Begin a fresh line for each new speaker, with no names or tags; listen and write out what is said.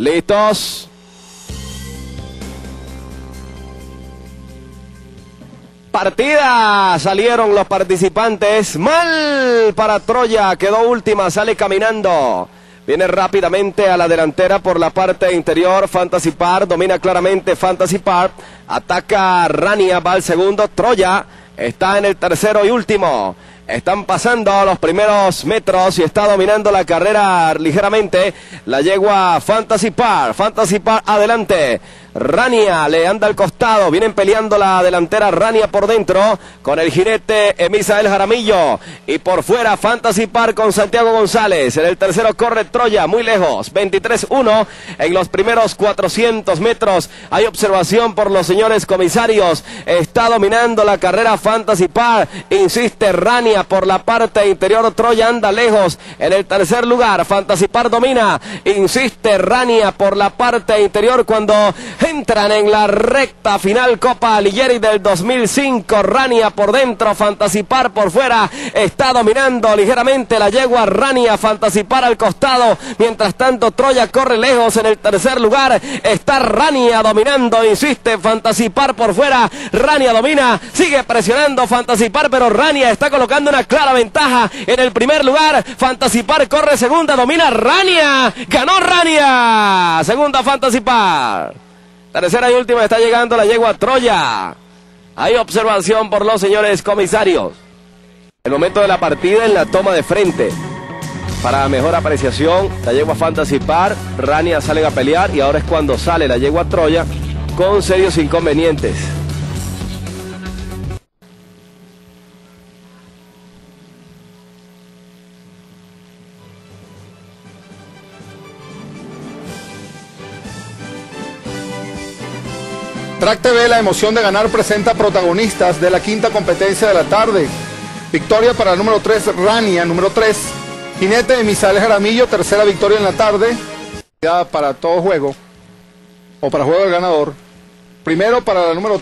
Listos. Partida, salieron los participantes. Mal para Troya, quedó última, sale caminando. Viene rápidamente a la delantera por la parte interior. Fantasy Park domina claramente Fantasy Park. Ataca Rania, va al segundo. Troya está en el tercero y último. Están pasando los primeros metros y está dominando la carrera ligeramente la yegua Fantasy Park. Fantasy Park adelante. Rania le anda al costado, vienen peleando la delantera Rania por dentro con el jinete Emisael Jaramillo y por fuera Fantasy Park con Santiago González. En el tercero corre Troya, muy lejos, 23-1 en los primeros 400 metros. Hay observación por los señores comisarios. Está dominando la carrera Fantasy Park, insiste Rania por la parte interior. Troya anda lejos en el tercer lugar. Fantasy Park domina, insiste Rania por la parte interior cuando entran en la recta final Copa Alighieri del 2005. Rania por dentro, Fantasipar por fuera. Está dominando ligeramente la yegua Rania, Fantasipar al costado. Mientras tanto, Troya corre lejos en el tercer lugar. Está Rania dominando, insiste Fantasipar por fuera. Rania domina, sigue presionando Fantasipar, pero Rania está colocando una clara ventaja en el primer lugar. Fantasipar corre segunda, domina Rania. Ganó Rania. Segunda Fantasipar. Tercera y última está llegando la yegua Troya. Hay observación por los señores comisarios. El momento de la partida en la toma de frente. Para mejor apreciación, la yegua Fantasy Par, Rania salen a pelear y ahora es cuando sale la yegua Troya con serios inconvenientes.
Track TV, la emoción de ganar, presenta protagonistas de la quinta competencia de la tarde. Victoria para el número 3, Rania, número 3. Jinete de Misales Jaramillo, tercera victoria en la tarde. Para todo juego, o para juego del ganador. Primero para la número